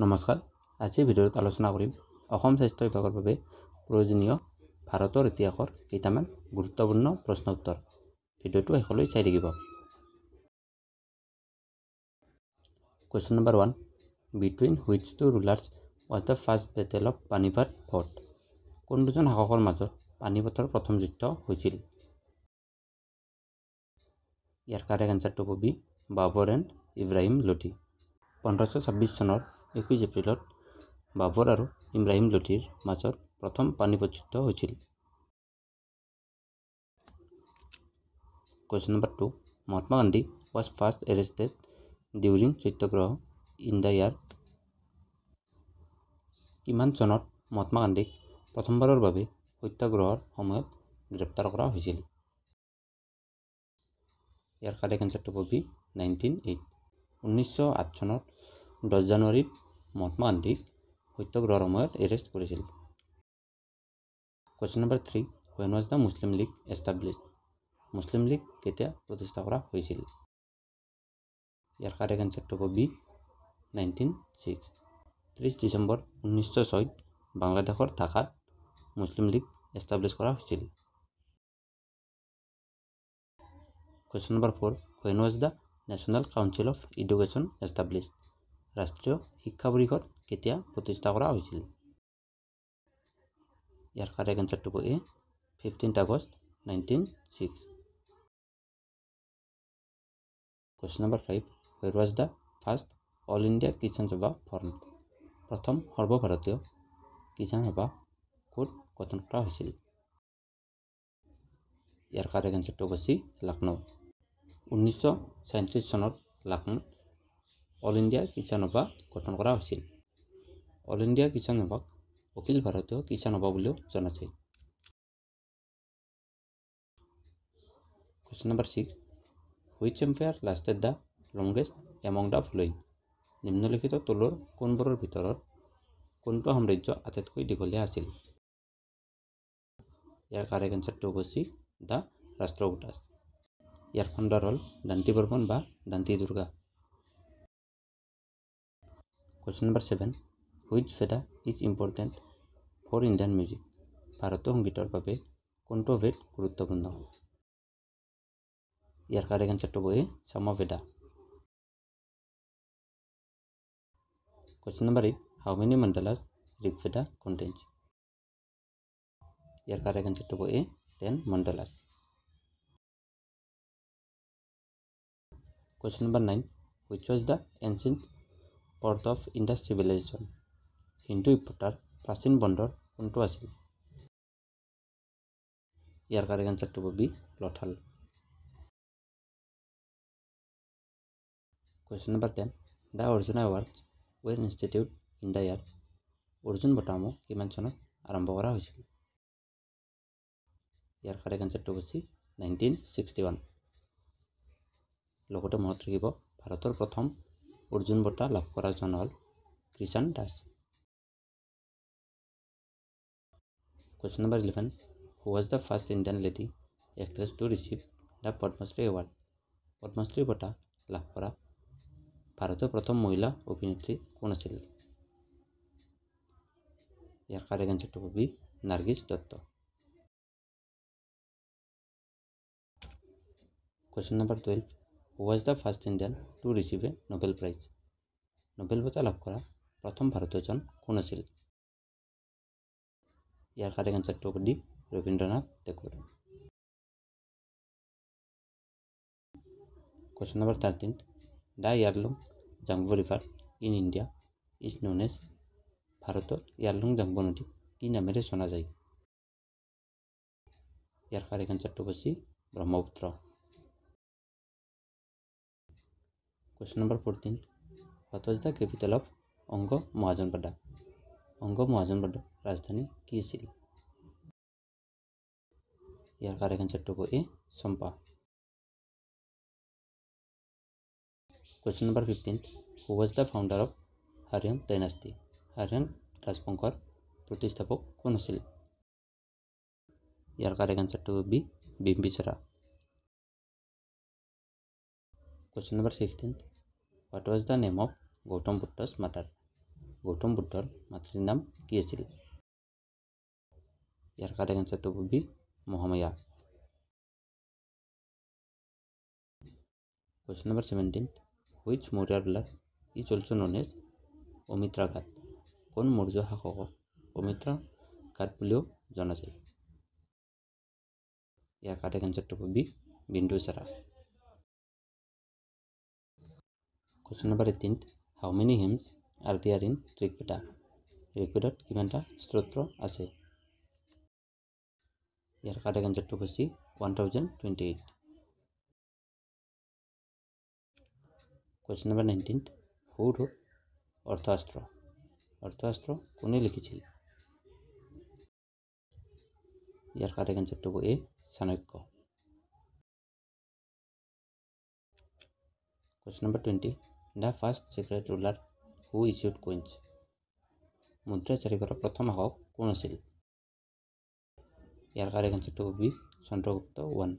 নমস্কাৰ। আজিৰ ভিডিঅ'ত আলোচনা কৰিম অসম স্বাস্থ্য বিভাগৰ বাবে প্ৰয়োজনীয় ভাৰতৰ ইতিহাসৰ কেইটামান গুৰুত্বপূৰ্ণ প্ৰশ্ন উত্তৰ। ভিডিঅ'টো শেষলৈ চাই থাকিব। Question number one between which two rulers was the first battle of Panipat fought কোন দুজন শাসকৰ মাজত পানিপথৰ প্ৰথম যুদ্ধ হৈছিল? ইয়াৰ কাৰেক্ট এনচাৰটো হ'ব B Babar and Ibrahim Lodhi. পোন্ধৰশ ছাব্বিছ চনৰ একৈছ এপ্ৰিলত বাবৰ আৰু ইব্ৰাহিম লোধিৰ মাজত প্ৰথম পানিপত যুদ্ধ হৈছিল question number two Mahatma Gandhi was first arrested during Satyagraha in the year কিমান চনত মহাত্মা গান্ধীক প্ৰথমবাৰৰ বাবে সত্যাগ্ৰহৰ সময়ত গ্ৰেপ্তাৰ কৰা হৈছিল ইয়াৰ কাৰেক্ট এনচাৰটো হ'ব বি নাইনটিন এইট ঊনৈছশ আঠ চনৰ দহ জানুৱাৰীত মহাত্মা গান্ধীক সত্যাগ্ৰহৰ সময়ত এৰেষ্ট কৰিছিল। Question number three when was the Muslim League established Muslim League কেতিয়া প্ৰতিষ্ঠা কৰা হৈছিল? ইয়াৰ কাৰেক্ট এনচাৰটো হ'ব বি নাইনটিন ছিক্স ত্ৰিছ ডিচেম্বৰ ঊনৈছশ ছয়ত বাংলাদেশৰ ঢাকাত মুছলিম লীগ এষ্টাব্লিছ কৰা হৈছিল। Question number four when was the national council of education established ৰাষ্ট্ৰীয় শিক্ষা পৰিষদ কেতিয়া প্ৰতিষ্ঠা কৰা হৈছিল? ইয়াৰ কাৰেক্ট এনচাৰটো হ'ব A fifteenth August nineteen six question number five where was the first all India Kisan Sabha form প্ৰথম সৰ্বভাৰতীয় কিষাণ সভা ক'ত গঠন কৰা হৈছিল? ইয়াৰ কাৰেক্ট এনচাৰটো চি লক্ষ্ণৌ। ঊনৈছশ ছয়ত্ৰিছ চনত লক্ষ্ণৌত অল ইণ্ডিয়া কিষাণ সভা গঠন কৰা হৈছিল। অল ইণ্ডিয়া কিষাণ সভাক অখিল ভাৰতীয় কিষাণ সভা বুলিও জনা যায়। Question number six which empire lasted the longest among the following নিম্নলিখিত তলৰ কোনবোৰৰ ভিতৰত কোনটো সাম্ৰাজ্য আটাইতকৈ দীঘলীয়া আছিল? ইয়াৰ কাৰেক্ট এনচাৰটো হ'ব চি দ্য ৰাষ্ট্ৰকূটাছ ইয়াৰ ফাউণ্ডাৰ হ'ল দান্তি বৰ্মন বা Dantidurga. Question number seven which Veda is important for Indian music ভাৰতীয় সংগীতৰ বাবে কোনটো ভেদ গুৰুত্বপূৰ্ণ ইয়াৰ correct এনচাৰটো A Samaveda question number eight how many mandalas Rigveda contains year correct এনচাৰটো A ten mandalas question number nine which was the ancient port of Indus civilisation Hindu সভ্যতাৰ প্ৰাচীন বন্দৰ কোনটো আছিল ইয়াৰ কাৰেক্ট এনচাৰটো হ'ব B Lothal question number ten the Arjun awards were institute in the year Arjun বঁটাসমূহ কিমান চনত আৰম্ভ কৰা হৈছিল? ইয়াৰ কাৰেক্ট এনচাৰটো হ'ব চি নাইনটিন ছিক্সটি ওৱান লগতে মনত ৰাখিব ভাৰতৰ প্ৰথম অৰ্জুন বঁটা লাভ কৰাজন হ'ল Krishan Das. Question number eleven who was the first Indian lady actress to receive the Padma Shri award Padma Shri বঁটা লাভ কৰা ভাৰতৰ প্ৰথম মহিলা অভিনেত্ৰী কোন আছিল ইয়াৰ কাৰেক্ট এনচাৰটো হ'ব B Nargis Dutt. Question number twelve who was the first Indian to receive a Nobel prize Nobel বঁটা লাভ কৰা প্ৰথম ভাৰতীয়জন কোন আছিল? ইয়াৰ কাৰেক্ট এনচাৰটো হ'ব D Rabindranath Tagore. Question number thirteen the Yarlung Zangbo river in India is known as ভাৰতৰ ইয়াৰলুং জাংব নদী কি নামেৰে জনা যায়? ইয়াৰ কাৰেক্ট এনচাৰটো হ'ব C Brahmaputra. Question number fourteen what was the capital of Anga Mahajanapada Anga মহাজনপাদাৰ ৰাজধানী কি আছিল ইয়াৰ কাৰেক্ট এনচাৰটো হ'ব A Champa question number fifteen who was the founder of Haryanka dynasty Haryanka ৰাজবংশৰ প্ৰতিষ্ঠাপক কোন আছিল ইয়াৰ correct এনচাৰটো B Bimbisara question number sixteen what was the name of Gautam Buddha's mother Gautam বুদ্ধৰ মাতৃৰ নাম কি আছিল ইয়াৰ কাৰেক্ট এনচাৰটো হ'ব B Mahamaya Question number 17. Which Maurya ruler is also known as Amitraghata কোন মৌৰ্য শাসকক অমিত্ৰা ঘাট বুলিও জনা যায় ইয়াৰ কাৰেক্ট এনচাৰটো হ'ব B Bindusara Question number 18. How many hymns are there in Rigveda ঋগ্বেদত কিমানটা স্তোত্ৰ আছে? ইয়াৰ কাৰেক্ট এনচাৰটো হৈছে one thousand twenty eight question number nineteen who Arthashastra. Arthashastra কোনে লিখিছিল? ইয়াৰ কাৰেক্ট এনচাৰটো হ'ব A, Chanakya. Question number twenty first secret ruler who issued coins মুদ্ৰা জাৰি কৰা প্ৰথম শাসক কোন আছিল ইয়াৰ এনচাৰটো হ'ব বি চন্দ্ৰগুপ্ত ওৱান